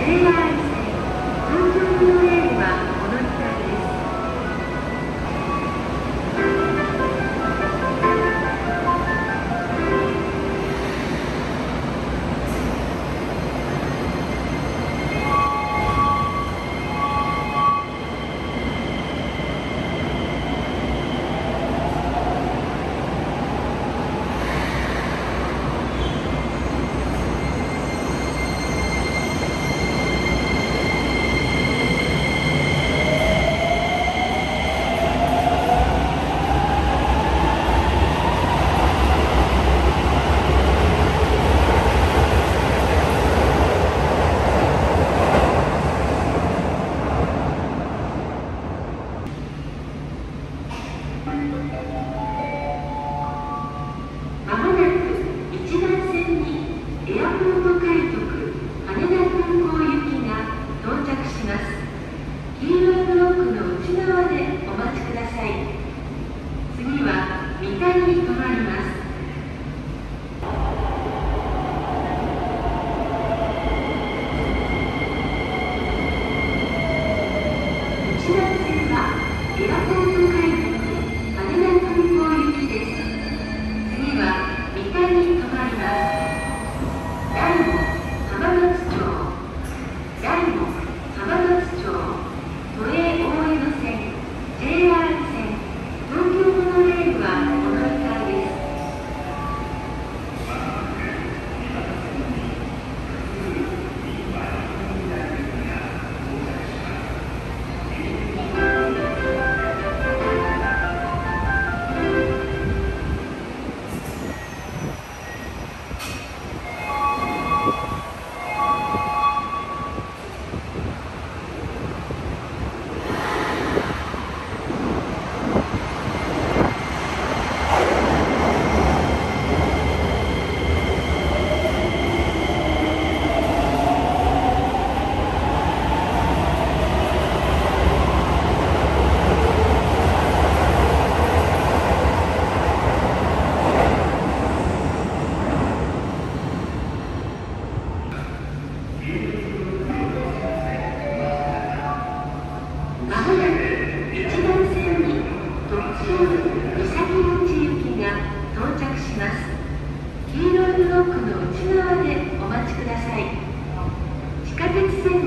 Green light.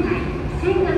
は千賀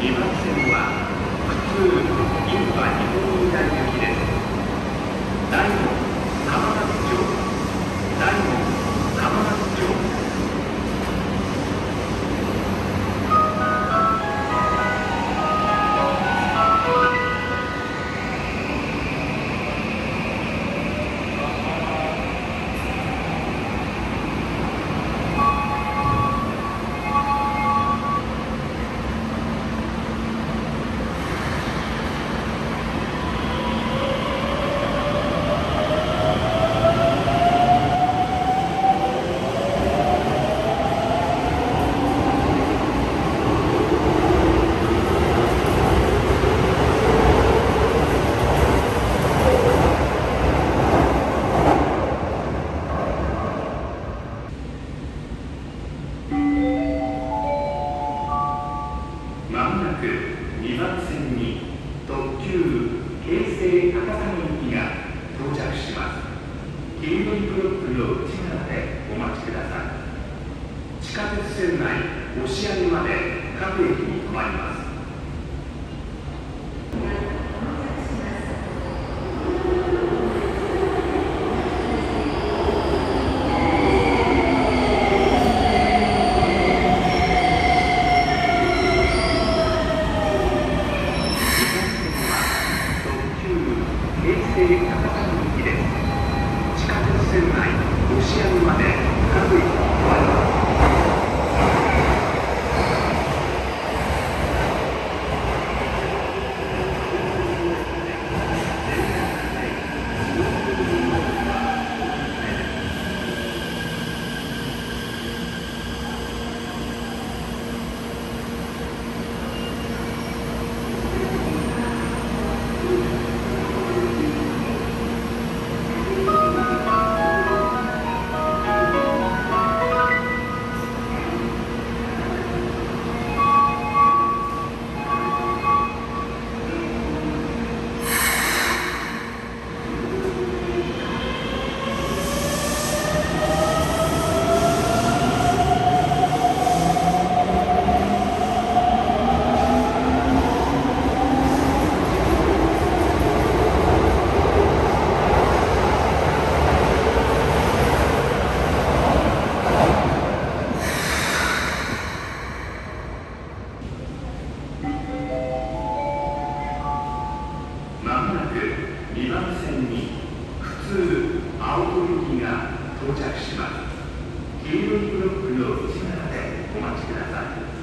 2番線は普通インは日本大行きです。2番線に普通青鳥行が到着します。黄色いブロックの内側でお待ちください。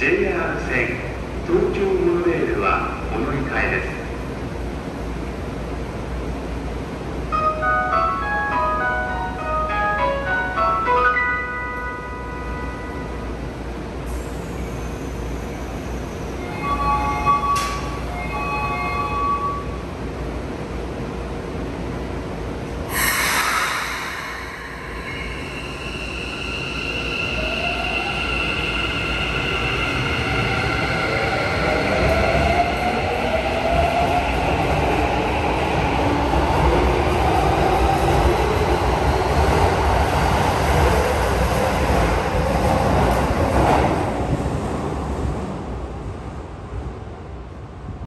大